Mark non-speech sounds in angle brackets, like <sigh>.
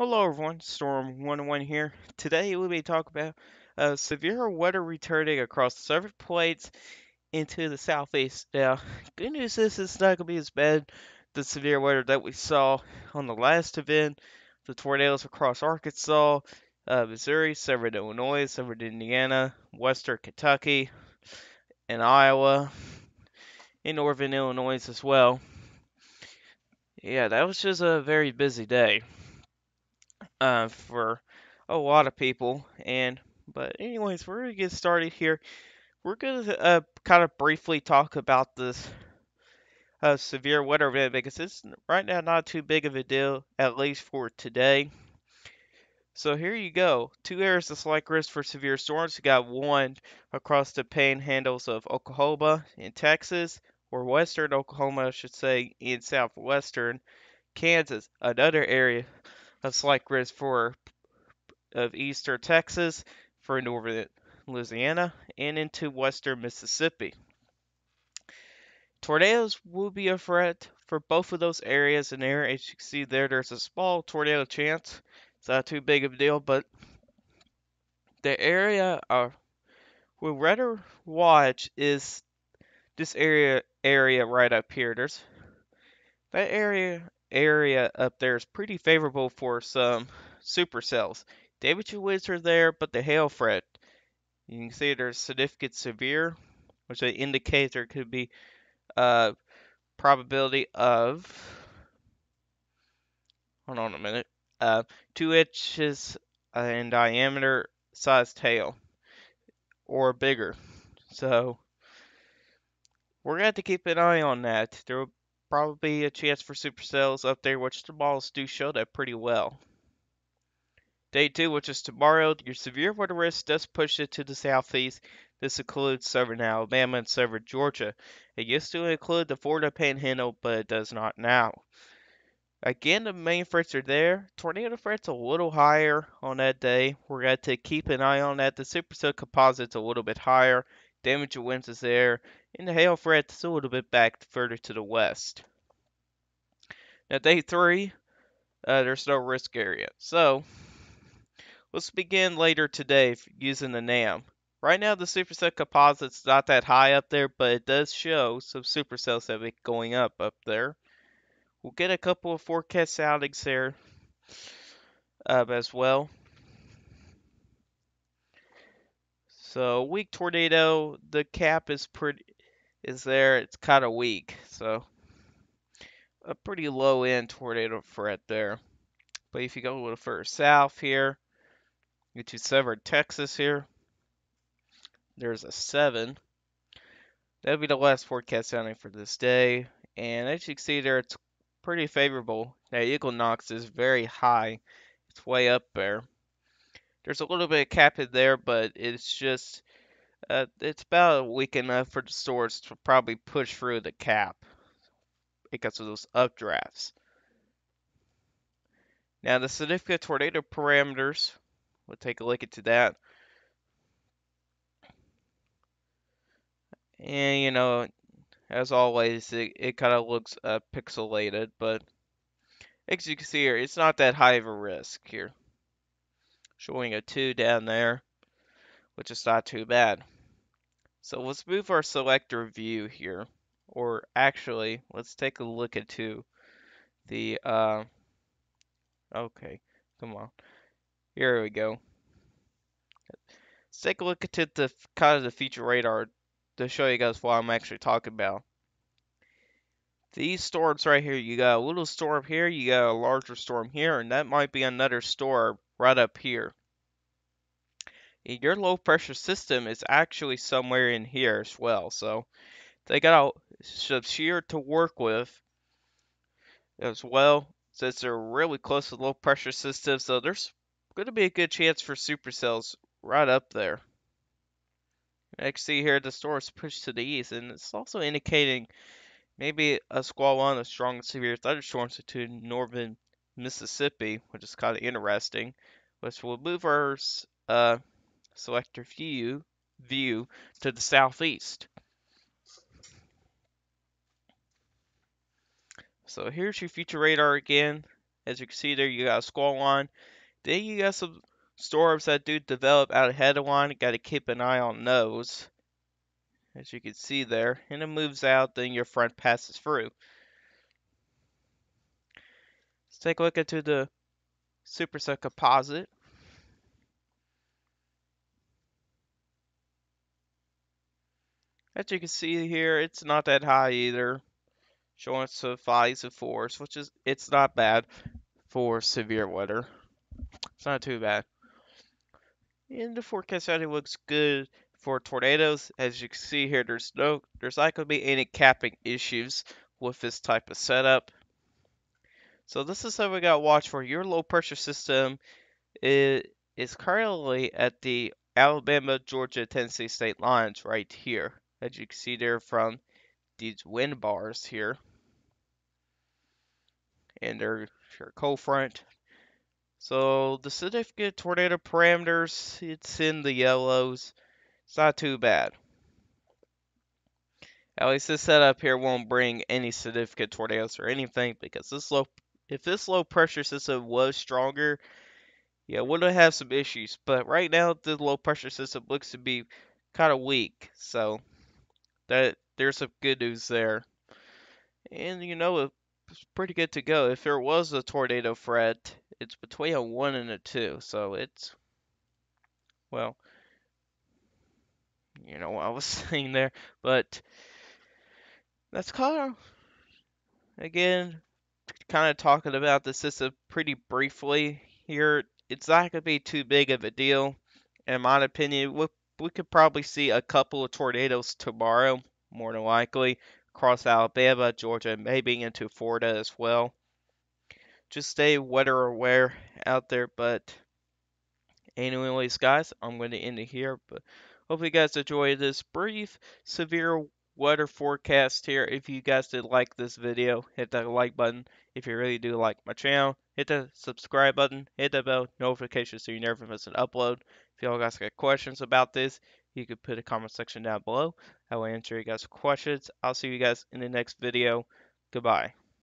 Hello everyone, Storm 101 here. Today we'll be talking about uh, severe weather returning across the southern plains into the southeast. Now, good news is it's not going to be as bad the severe weather that we saw on the last event. The tornadoes across Arkansas, uh, Missouri, southern Illinois, southern Indiana, western Kentucky, and Iowa, and northern Illinois as well. Yeah, that was just a very busy day uh, for a lot of people. And but anyways, we're gonna get started here. We're gonna uh, kind of briefly talk about this uh, severe weather event because it's right now not too big of a deal, at least for today. So here you go. Two areas of slight risk for severe storms. You got one across the panhandles of Oklahoma and Texas, or western Oklahoma, I should say, in southwestern Kansas. Another area of slight risk for of eastern Texas for northern Louisiana and into western Mississippi. Tornadoes will be a threat for both of those areas, and there, as you can see there, there's a small tornado chance. It's not too big of a deal, but the area uh, we'll rather watch is this area area right up here. There's that area area up there is pretty favorable for some supercells. Winds are there, but the hail threat, you can see there's significant severe, which indicates there could be a probability of, hold on a minute, uh, two inches in diameter sized hail or bigger. So we're going to have to keep an eye on that. There will probably a chance for supercells up there, which the models do show that pretty well. Day 2, which is tomorrow, your severe weather risk does push it to the southeast. This includes southern Alabama and southern Georgia. It used to include the Florida Panhandle, but it does not now. Again, the main threats are there. Tornado threats a little higher on that day. We're going to keep an eye on that. The supercell composite's a little bit higher. Damage of winds is there. And the hail threat is a little bit back further to the west. Now, day three, uh, there's no risk area. So, Let's begin later today using the NAM. Right now the supercell composite's not that high up there, but it does show some supercells that be going up up there. We'll get a couple of forecast soundings there uh, as well. So weak tornado, the cap is pretty is there. It's kind of weak, so a pretty low end tornado threat there. But if you go a little further south here, Get to Severn, Texas here. There's a 7. That'll be the last forecast sounding for this day. And as you can see there, it's pretty favorable. Now, Equinox is very high. It's way up there. There's a little bit of cap in there, but it's just, uh, it's about weak enough for the stores to probably push through the cap because of those updrafts. Now, the significant tornado parameters We'll take a look into that. And, you know, as always, it, it kind of looks uh, pixelated, but as you can see here, it's not that high of a risk here. Showing a 2 down there, which is not too bad. So let's move our selector view here. Or actually, let's take a look into the, uh, okay, come on. Here we go. Let's take a look at the kind of the future radar to show you guys what I'm actually talking about. These storms right here, you got a little storm here, you got a larger storm here, and that might be another storm right up here. Your low pressure system is actually somewhere in here as well, so they got some shear to work with as well, since they're really close to the low pressure system. so there's going to be a good chance for supercells right up there. Can see here the storm is pushed to the east, and it's also indicating maybe a squall line of strong severe thunderstorms to northern Mississippi, which is kind of interesting. Which will move our uh, selector view view to the southeast. So here's your future radar again. As you can see there, you got a squall line. Then you got some storms that do develop out ahead of line. Got to keep an eye on those. As you can see there, and it moves out, then your front passes through. Let's take a look into the supercell composite. As you can see here, it's not that high either, showing some fives and fours, which is it's not bad for severe weather. It's not too bad. And the forecast already looks good for tornadoes. As you can see here, there's no, there's not to be any capping issues with this type of setup. So this is something we got to watch for. Your low pressure system is, is currently at the Alabama, Georgia, Tennessee state lines right here as you can see there from these wind barbs here. And their, their cold front. So the significant tornado parameters, it's in the yellows. It's not too bad. At least this setup here won't bring any significant tornadoes or anything because this low, if this low pressure system was stronger, yeah, we would have some issues. But right now the low pressure system looks to be kind of weak. So that there's some good news there. And you know, it's pretty good to go. If there was a tornado threat, it's between a one and a two, so it's well, you know what I was <laughs> saying there, but that's kind of again kind of talking about the system pretty briefly here. It's not going to be too big of a deal, in my opinion. We, we could probably see a couple of tornadoes tomorrow more than likely, across Alabama, Georgia, and maybe into Florida as well. Just stay weather aware out there, but anyways, guys, I'm going to end it here, but hope you guys enjoyed this brief, severe weather forecast here. If you guys did like this video, hit that like button. If you really do like my channel, hit the subscribe button, hit the bell notification so you never miss an upload. If y'all guys got questions about this, you could put a comment section down below. I will answer you guys questions. I'll see you guys in the next video. Goodbye.